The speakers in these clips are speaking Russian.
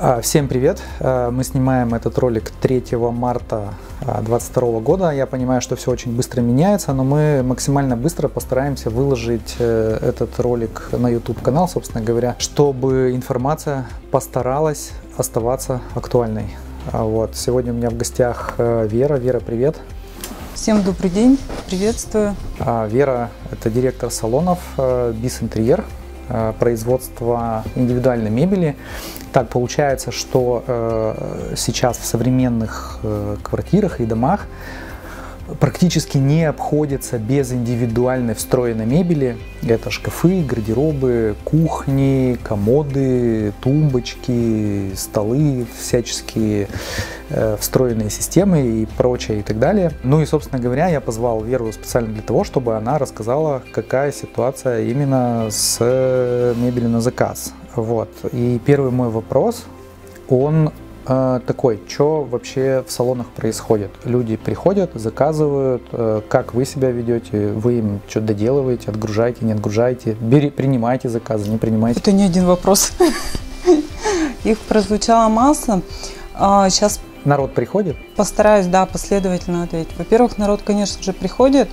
А, всем привет! А, мы снимаем этот ролик 3 марта 2022 года. Я понимаю, что все очень быстро меняется, но мы максимально быстро постараемся выложить э, этот ролик на YouTube канал, собственно говоря, чтобы информация постаралась оставаться актуальной. А, вот. Сегодня у меня в гостях э, Вера. Вера, привет! Всем добрый день, приветствую. Вера – это директор салонов э, Бис Интерьер, производства индивидуальной мебели. Так получается, что э, сейчас в современных э, квартирах и домах практически не обходится без индивидуальной встроенной мебели. Это шкафы, гардеробы, кухни, комоды, тумбочки, столы, всяческие э, встроенные системы и прочее и так далее. Ну и, собственно говоря, я позвал Веру специально для того, чтобы она рассказала, какая ситуация именно с мебелью на заказ. Вот. И первый мой вопрос, он э, такой, что вообще в салонах происходит? Люди приходят, заказывают, э, как вы себя ведете, вы им что доделываете, отгружаете, не отгружаете, бери, принимаете заказы, не принимаете? Это не один вопрос. Их прозвучала масса. Сейчас а, Народ приходит? Постараюсь, да, последовательно ответить. Во-первых, народ, конечно же, приходит.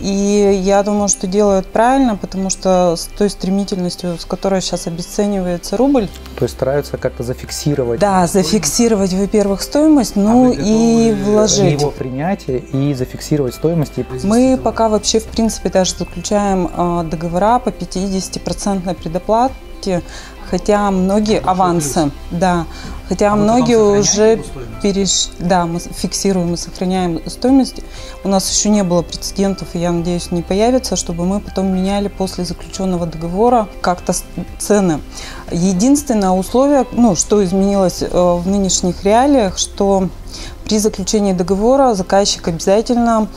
И я думаю, что делают правильно, потому что с той стремительностью, с которой сейчас обесценивается рубль. То есть стараются как-то зафиксировать. Да, зафиксировать, во-первых, стоимость, ну а и вложить. Его принятие и зафиксировать стоимость. И Мы пока вообще, в принципе, даже заключаем э, договора по 50% предоплате хотя многие авансы, да, хотя а многие уже переш, да, мы фиксируем и сохраняем стоимость. У нас еще не было прецедентов, и я надеюсь, не появится, чтобы мы потом меняли после заключенного договора как-то цены. Единственное условие, ну, что изменилось э, в нынешних реалиях, что при заключении договора заказчик обязательно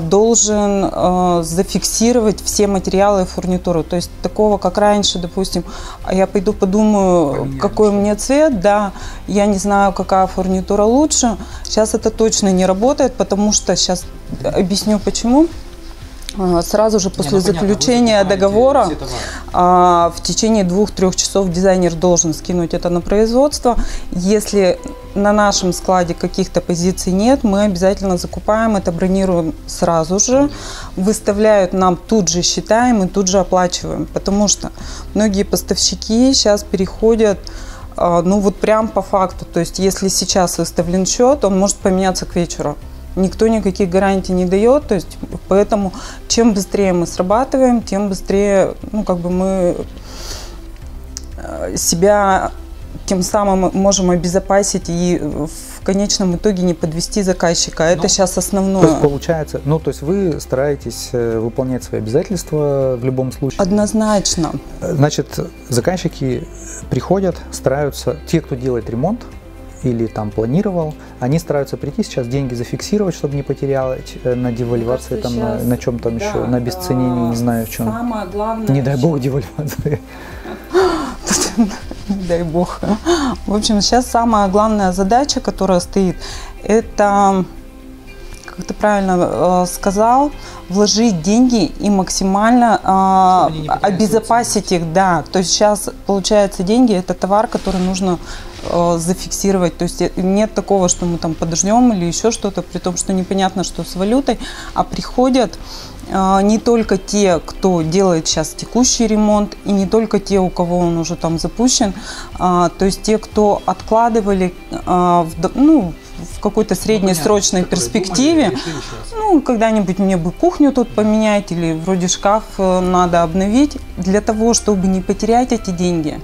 должен а, зафиксировать все материалы и фурнитуру. То есть такого, как раньше, допустим, а я пойду подумаю, Поменяем какой мне цвет, да, я не знаю, какая фурнитура лучше. Сейчас это точно не работает, потому что сейчас объясню почему. Сразу же после Не, ну, заключения договора а, в течение двух-трех часов дизайнер должен скинуть это на производство. Если на нашем складе каких-то позиций нет, мы обязательно закупаем это, бронируем сразу же, выставляют нам тут же, считаем и тут же оплачиваем. Потому что многие поставщики сейчас переходят а, ну вот прям по факту. То есть если сейчас выставлен счет, он может поменяться к вечеру никто никаких гарантий не дает, то есть поэтому чем быстрее мы срабатываем, тем быстрее, ну, как бы мы э, себя тем самым можем обезопасить и в конечном итоге не подвести заказчика. Это ну, сейчас основное. То есть получается, ну то есть вы стараетесь э, выполнять свои обязательства в любом случае? Однозначно. Значит, заказчики приходят, стараются, те, кто делает ремонт, или там планировал, они стараются прийти сейчас деньги зафиксировать, чтобы не потерять э, на девальвации, там, на, на чем там да, еще, на обесценении, не знаю в чем. Самое главное. Не дай бог девальвации. Не дай бог. В общем, сейчас самая главная задача, которая стоит, это, как ты правильно э, сказал, вложить деньги и максимально э, обезопасить их, да. То есть сейчас, получается, деньги – это товар, который нужно Э, зафиксировать. То есть э, нет такого, что мы там подождем или еще что-то, при том, что непонятно, что с валютой, а приходят не только те, кто делает сейчас текущий ремонт, и не только те, у кого он уже там запущен, а, то есть те, кто откладывали ну, в какой-то среднесрочной ну, перспективе, ну, когда-нибудь мне бы кухню тут поменять или вроде шкаф надо обновить, для того, чтобы не потерять эти деньги.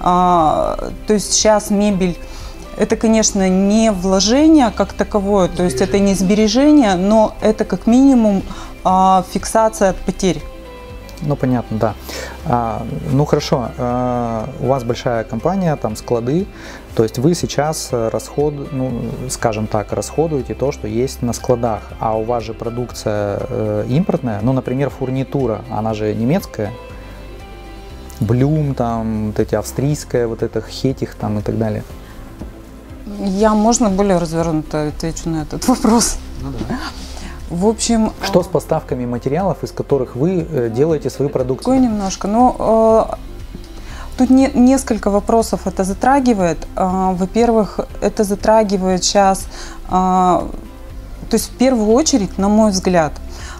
А, то есть сейчас мебель это, конечно, не вложение как таковое, то есть это не сбережение, но это как минимум а, фиксация от потерь. Ну, понятно, да. А, ну, хорошо, а, у вас большая компания, там склады, то есть вы сейчас расход, ну, скажем так, расходуете то, что есть на складах, а у вас же продукция э, импортная, ну, например, фурнитура, она же немецкая, Блюм, там, вот эти австрийская, вот это Хетих там и так далее? Я, можно более развернуто отвечу на этот вопрос? Ну да. В общем... Что с поставками материалов, из которых вы э, делаете свою продукцию? Такое немножко. Ну, э, Тут не, несколько вопросов это затрагивает. Во-первых, это затрагивает сейчас, то есть в первую очередь, на мой взгляд,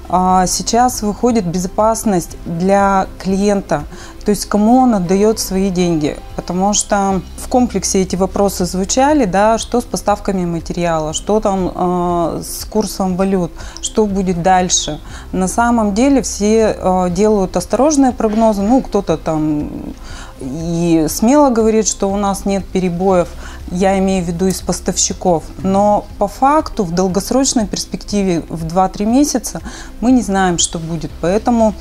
сейчас выходит безопасность для клиента, то есть кому он отдает свои деньги. Потому что в комплексе эти вопросы звучали, да, что с поставками материала, что там э, с курсом валют, что будет дальше. На самом деле все э, делают осторожные прогнозы, ну кто-то там и смело говорит, что у нас нет перебоев, я имею в виду из поставщиков. Но по факту в долгосрочной перспективе в 2-3 месяца мы не знаем, что будет. Поэтому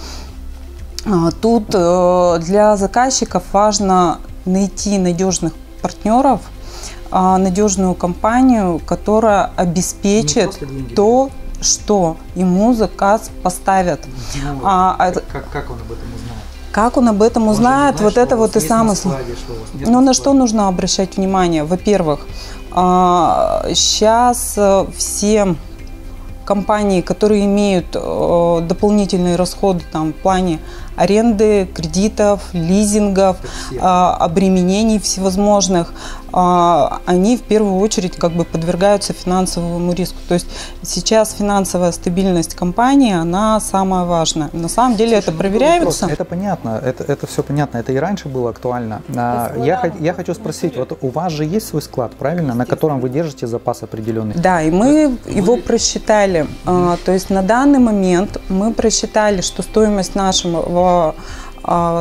а, тут э, для заказчиков важно найти надежных партнеров, а, надежную компанию, которая обеспечит то, что ему заказ поставят. Ну, а, как, как он об этом узнает? Как он об этом узнает, вот это вот и самое... Ну, на что нужно обращать внимание? Во-первых, сейчас а, э, все компании, которые имеют э, дополнительные расходы там, в плане аренды, кредитов, лизингов, а, обременений всевозможных, а, они в первую очередь как бы подвергаются финансовому риску. То есть сейчас финансовая стабильность компании, она самая важная. На самом деле Слушай, это ну, проверяется. Это понятно, это, это все понятно, это и раньше было актуально. А, я, я хочу спросить, вот у вас же есть свой склад, правильно, на котором вы держите запас определенный? Да, и мы его просчитали. То есть на данный момент мы просчитали, что стоимость нашего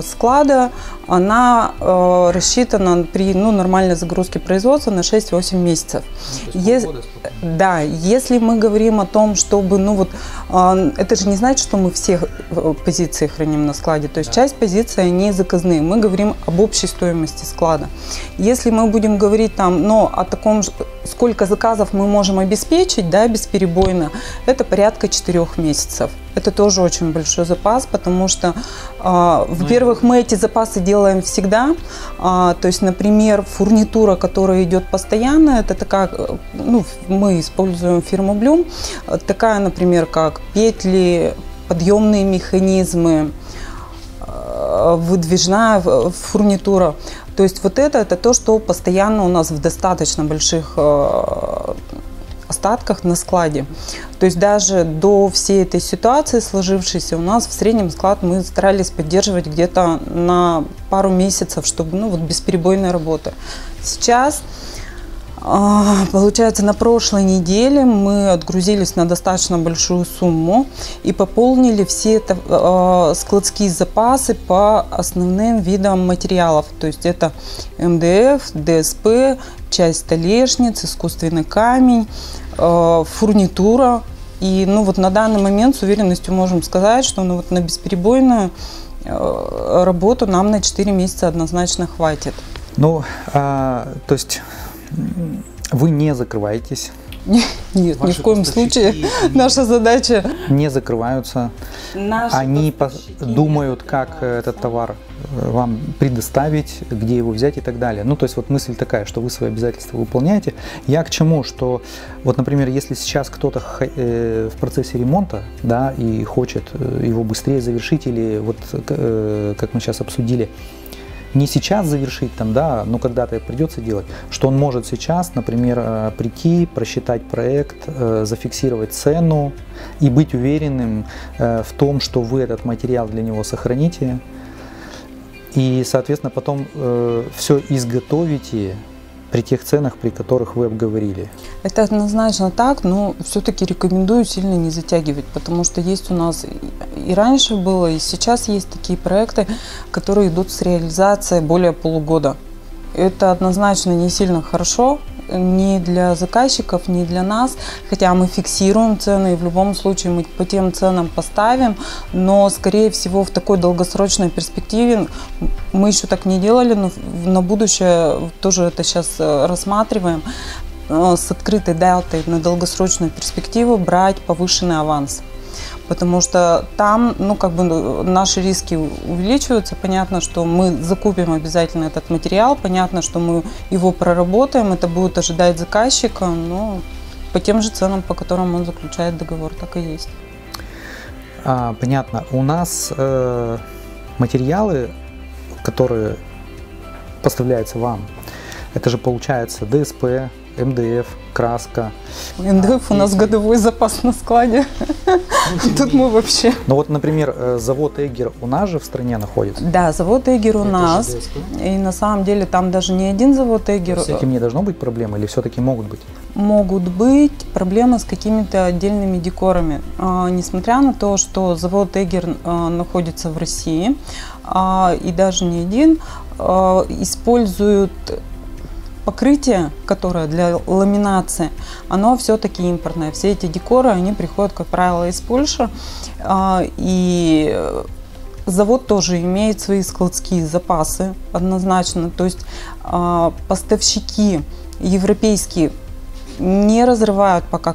склада, она э, рассчитана при ну, нормальной загрузке производства на 6-8 месяцев. Ну, Е- да, если мы говорим о том, чтобы, ну вот, э, это же не значит, что мы все э, позиции храним на складе, то есть да. часть позиций, они заказные. Мы говорим об общей стоимости склада. Если мы будем говорить там, но о таком, сколько заказов мы можем обеспечить, да, бесперебойно, это порядка 4 месяцев. Это тоже очень большой запас, потому что, а, во-первых, мы эти запасы делаем всегда. А, то есть, например, фурнитура, которая идет постоянно, это такая, ну, мы используем фирму Bloom, такая, например, как петли, подъемные механизмы, а, выдвижная фурнитура. То есть вот это, это то, что постоянно у нас в достаточно больших остатках на складе. То есть даже до всей этой ситуации сложившейся у нас в среднем склад мы старались поддерживать где-то на пару месяцев, чтобы ну, вот бесперебойная работа. Сейчас Получается, на прошлой неделе мы отгрузились на достаточно большую сумму и пополнили все э, складские запасы по основным видам материалов. То есть это МДФ, ДСП, часть столешниц, искусственный камень, э, фурнитура. И ну, вот на данный момент с уверенностью можем сказать, что ну, вот на бесперебойную работу нам на 4 месяца однозначно хватит. Ну, а, то есть вы не закрываетесь. Нет, Ваши ни в коем случае. Наша задача... Не закрываются. Наши Они думают, как этот товар э, вам предоставить, где его взять и так далее. Ну, то есть вот мысль такая, что вы свои обязательства выполняете. Я к чему? Что вот, например, если сейчас кто-то э, в процессе ремонта, да, и хочет э, его быстрее завершить или вот, как мы сейчас обсудили, не сейчас завершить там, да, но когда-то придется делать, что он может сейчас, например, э, прийти, просчитать проект, э, зафиксировать цену и быть уверенным э, в том, что вы этот материал для него сохраните, и, соответственно, потом все изготовите при тех ценах, при которых вы обговорили? Это однозначно так, но все-таки рекомендую сильно не затягивать, потому что есть у нас и раньше было, и сейчас есть такие проекты, которые идут с реализацией более полугода. Это однозначно не сильно хорошо, ни для заказчиков, ни для нас, хотя мы фиксируем цены, и в любом случае мы по тем ценам поставим, но, скорее всего, в такой долгосрочной перспективе мы еще так не делали, но на будущее тоже это сейчас э, рассматриваем, э, с открытой датой на долгосрочную перспективу брать повышенный аванс потому что там, ну, как бы наши риски увеличиваются. Понятно, что мы закупим обязательно этот материал, понятно, что мы его проработаем, это будет ожидать заказчика, но по тем же ценам, по которым он заключает договор, так и есть. А, понятно. У нас э, материалы, которые поставляется вам. Это же получается ДСП, МДФ, краска. МДФ у нас годовой запас на складе. Тут мы вообще... Ну вот, например, э, завод Эгер у нас же в стране находится. Да, завод Эгер у нас. И на самом деле там даже не один завод Эгер. С этим не должно быть проблем или все-таки могут быть? Могут быть проблемы с какими-то отдельными декорами. А, несмотря на то, что завод Эгер а, находится в России, а, и даже не один, используют покрытие, которое для ламинации, оно все-таки импортное. Все эти декоры, они приходят, как правило, из Польши. А, и завод тоже имеет свои складские запасы однозначно. То есть а, поставщики европейские не разрывают пока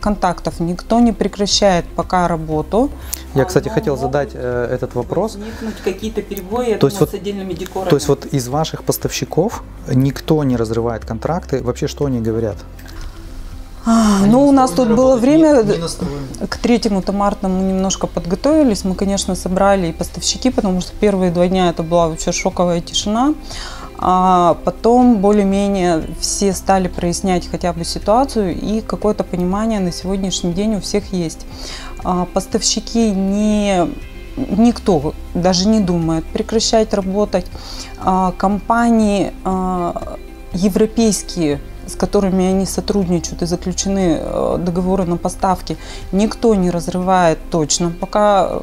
контактов, никто не прекращает пока работу. Я, кстати, Но хотел задать э, этот вопрос. какие-то перебои, то есть вот, с отдельными декорами. То есть вот из ваших поставщиков никто не разрывает контракты. Вообще что они говорят? А, ну, у нас тут было время, не, не к 3 марта мы немножко подготовились. Мы, конечно, собрали и поставщики, потому что первые два дня это была вообще шоковая тишина. А потом более-менее все стали прояснять хотя бы ситуацию и какое-то понимание на сегодняшний день у всех есть. А поставщики не никто даже не думает прекращать работать. А компании а, европейские с которыми они сотрудничают и заключены э, договоры на поставки, никто не разрывает точно. Пока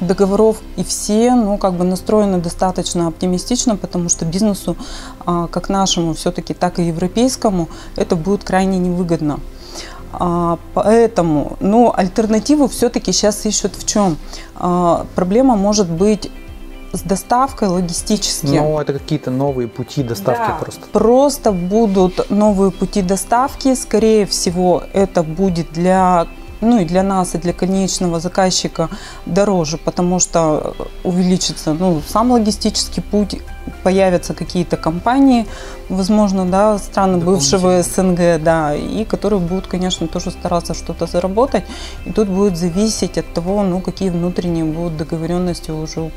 договоров, и все ну, как бы настроены достаточно оптимистично, потому что бизнесу, а, как нашему все-таки, так и европейскому, это будет крайне невыгодно. А, поэтому, ну, альтернативу все-таки сейчас ищут в чем? А, проблема может быть с доставкой логистически. Ну, это какие-то новые пути доставки да, просто. Просто будут новые пути доставки. Скорее всего, это будет для ну и для нас, и для конечного заказчика дороже, потому что увеличится ну, сам логистический путь, появятся какие-то компании, возможно, да, страны бывшего СНГ, да, и которые будут, конечно, тоже стараться что-то заработать. И тут будет зависеть от того, ну, какие внутренние будут договоренности уже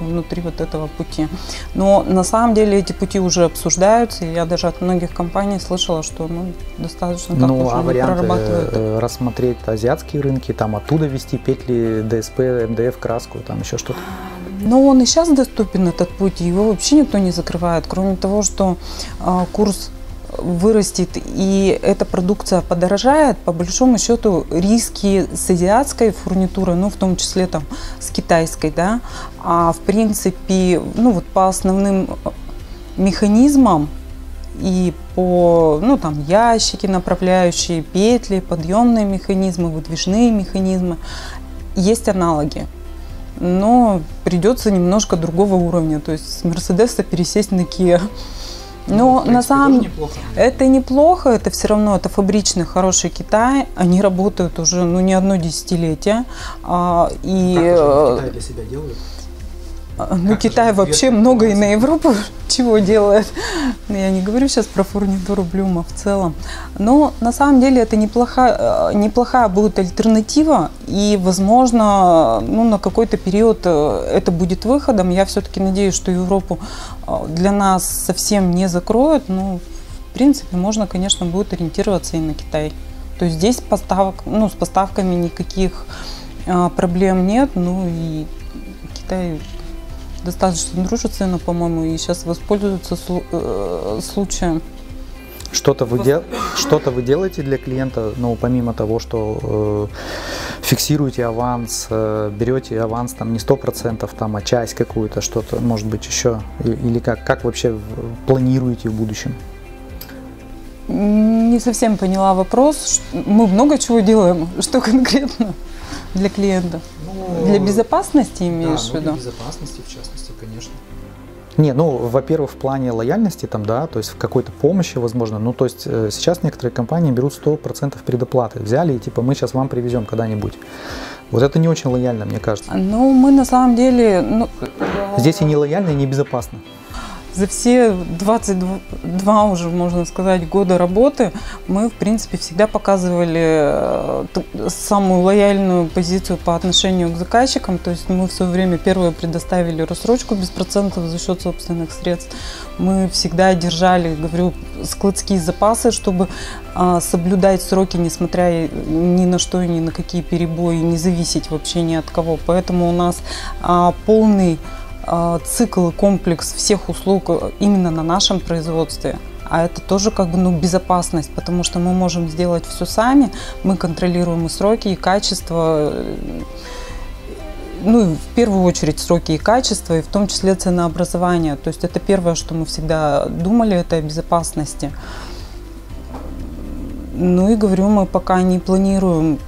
внутри вот этого пути. Но на самом деле эти пути уже обсуждаются, и я даже от многих компаний слышала, что ну, достаточно так ну, уже а прорабатывают. Э, рассмотреть азиатские рынки, там оттуда вести петли ДСП, МДФ, краску, там еще что-то? Но он и сейчас доступен, этот путь, его вообще никто не закрывает, кроме того, что э, курс вырастет и эта продукция подорожает, по большому счету риски с азиатской фурнитурой, ну в том числе там с китайской, да, а в принципе, ну вот по основным механизмам и по, ну там ящики направляющие, петли, подъемные механизмы, выдвижные механизмы, есть аналоги но придется немножко другого уровня, то есть с Мерседеса пересесть на Kia. Но ну, на самом деле это неплохо, это все равно это фабричный хороший Китай, они работают уже ну не одно десятилетие, а, и как Китай для себя делают? Ну, как Китай вообще много и на Европу чего делает. Ну, я не говорю сейчас про фурнитуру Блюма в целом. Но на самом деле это неплохая, э, неплохая будет альтернатива. И, возможно, ну, на какой-то период э, это будет выходом. Я все-таки надеюсь, что Европу э, для нас совсем не закроют. Но, в принципе, можно, конечно, будет ориентироваться и на Китай. То есть здесь поставок, ну, с поставками никаких проблем нет. Ну и Китай достаточно дружественно, по-моему, и сейчас воспользуются э, случаем. Что-то вы, дел... что вы делаете для клиента, ну, помимо того, что э, фиксируете аванс, э, берете аванс там не 100%, там, а часть какую-то, что-то, может быть, еще, или как, как вообще планируете в будущем? Не совсем поняла вопрос. Мы много чего делаем. Что конкретно для клиента? Ну, для безопасности имеешь да, в виду? для безопасности, в частности, конечно. Не, ну, во-первых, в плане лояльности там, да, то есть в какой-то помощи, возможно. Ну, то есть э, сейчас некоторые компании берут 100% предоплаты. Взяли и типа мы сейчас вам привезем когда-нибудь. Вот это не очень лояльно, мне кажется. Ну, мы на самом деле... Ну, Здесь и не лояльно, и не безопасно. За все 22 уже, можно сказать, года работы мы, в принципе, всегда показывали э, самую лояльную позицию по отношению к заказчикам. То есть мы в свое время первые предоставили рассрочку без процентов за счет собственных средств. Мы всегда держали, говорю, складские запасы, чтобы а, соблюдать сроки, несмотря ни на что, ни на какие перебои, не зависеть вообще ни от кого. Поэтому у нас а, полный цикл, комплекс всех услуг именно на нашем производстве. А это тоже как бы ну, безопасность, потому что мы можем сделать все сами, мы контролируем и сроки, и качество, ну, в первую очередь сроки и качество, и в том числе ценообразование. То есть это первое, что мы всегда думали, это о безопасности. Ну и говорю, мы пока не планируем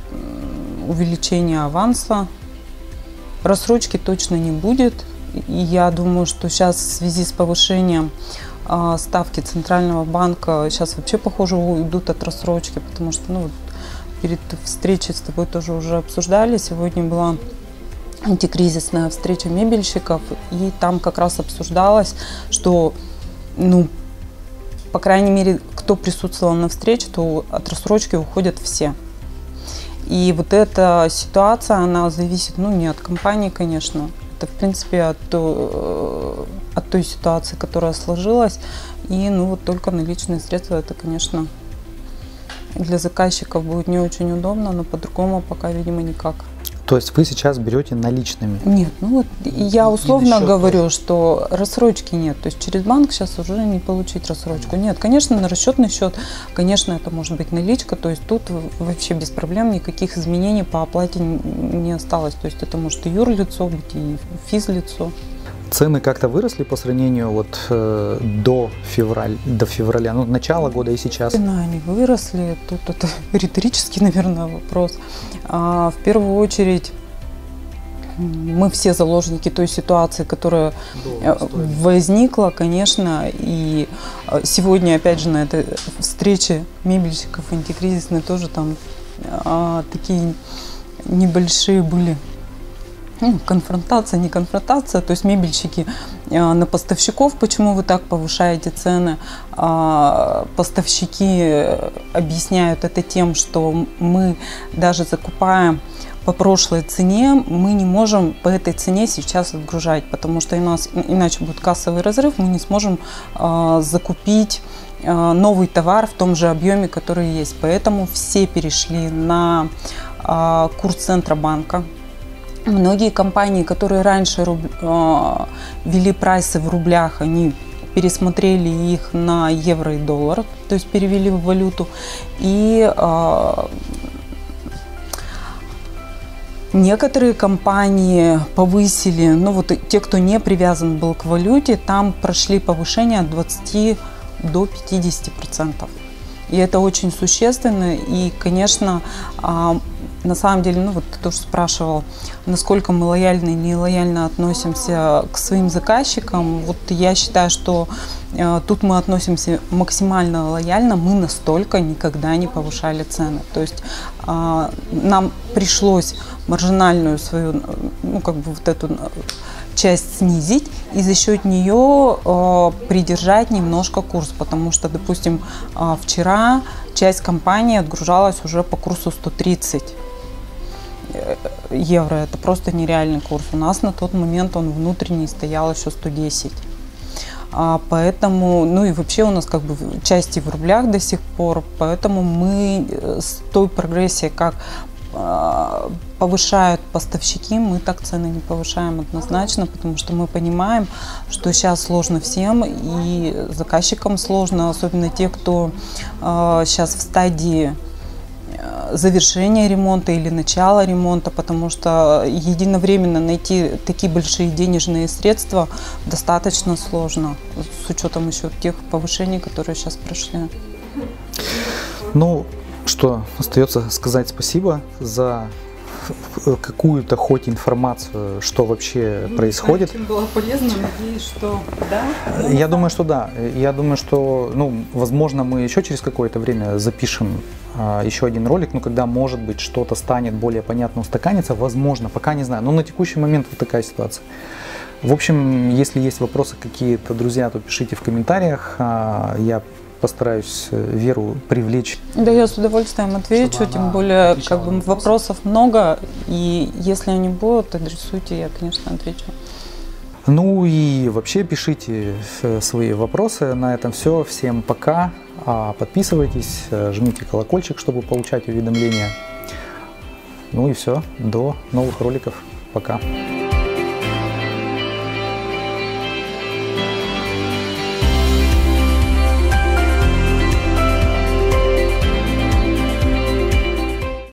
увеличение аванса. Рассрочки точно не будет. Я думаю, что сейчас в связи с повышением а, ставки Центрального банка сейчас вообще, похоже, уйдут от рассрочки, потому что ну, перед встречей с тобой тоже уже обсуждали. Сегодня была антикризисная встреча мебельщиков, и там как раз обсуждалось, что, ну, по крайней мере, кто присутствовал на встрече, то от рассрочки уходят все. И вот эта ситуация, она зависит, ну, не от компании, конечно, это, в принципе, от, э, от той ситуации, которая сложилась. И, ну, вот только наличные средства, это, конечно, для заказчиков будет не очень удобно, но по-другому пока, видимо, никак. То есть вы сейчас берете наличными? Нет, ну вот я условно говорю, что рассрочки нет. То есть через банк сейчас уже не получить рассрочку. Нет, конечно, на расчетный счет, конечно, это может быть наличка. То есть тут вообще без проблем никаких изменений по оплате не осталось. То есть это может и юрлицо быть, и физлицо. Цены как-то выросли по сравнению вот э, до февраля, до февраля, ну начала года и сейчас? Цены они выросли, тут это риторический, наверное, вопрос. А, в первую очередь мы все заложники той ситуации, которая э, возникла, конечно, и э, сегодня, опять же, на этой встрече мебельщиков антикризисной тоже там а, такие небольшие были ну, конфронтация, не конфронтация, то есть мебельщики э, на поставщиков, почему вы так повышаете цены, а поставщики объясняют это тем, что мы даже закупаем по прошлой цене, мы не можем по этой цене сейчас отгружать, потому что у нас иначе будет кассовый разрыв, мы не сможем э, закупить э, новый товар в том же объеме, который есть. Поэтому все перешли на курс Центробанка, Многие компании, которые раньше руб... А, вели прайсы в рублях, они пересмотрели их на евро и доллар, то есть перевели в валюту. И э, некоторые компании повысили, ну вот те, кто не привязан был к валюте, там прошли повышение от 20 до 50 процентов. И это очень существенно. И, конечно, на самом деле, ну вот ты тоже спрашивал, насколько мы лояльно и нелояльно относимся к своим заказчикам. Вот я считаю, что э, тут мы относимся максимально лояльно, мы настолько никогда не повышали цены. То есть э, нам пришлось маржинальную свою, ну как бы вот эту часть снизить и за счет нее э, придержать немножко курс, потому что, допустим, э, вчера часть компании отгружалась уже по курсу 130 э, евро. Это просто нереальный курс. У нас на тот момент он внутренний стоял еще 110. А, поэтому, ну и вообще у нас как бы части в рублях до сих пор, поэтому мы э, с той прогрессией, как а, повышают поставщики, мы так цены не повышаем однозначно, потому что мы понимаем, что сейчас сложно всем и заказчикам сложно, особенно те, кто сейчас а, в стадии завершения ремонта или начала ремонта, потому что единовременно найти такие большие денежные средства достаточно сложно, с учетом еще тех повышений, которые сейчас прошли. Ну, что остается сказать спасибо за какую-то хоть информацию, что вообще ну, происходит. Очень было полезно, надеюсь, что да. Я думаю, что да. Я думаю, что, ну, возможно, мы еще через какое-то время запишем а, еще один ролик, ну, когда, может быть, что-то станет более понятно устаканиться, возможно, пока не знаю. Но на текущий момент вот такая ситуация. В общем, если есть вопросы какие-то, друзья, то пишите в комментариях. А, я постараюсь э, Веру привлечь. Да, я с удовольствием отвечу, тем более как бы вопросов много, и если они будут, адресуйте, я, конечно, отвечу. Ну и вообще пишите э, свои вопросы. На этом все. Всем пока. А, подписывайтесь, э, жмите колокольчик, чтобы получать уведомления. Ну и все. До новых роликов. Пока.